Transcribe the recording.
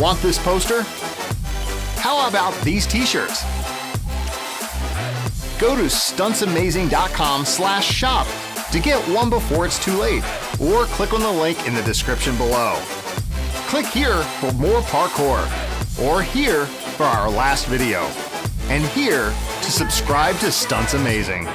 Want this poster? How about these t-shirts? Go to stuntsamazing.com slash shop to get one before it's too late, or click on the link in the description below. Click here for more parkour, or here for our last video, and here to subscribe to Stunts Amazing.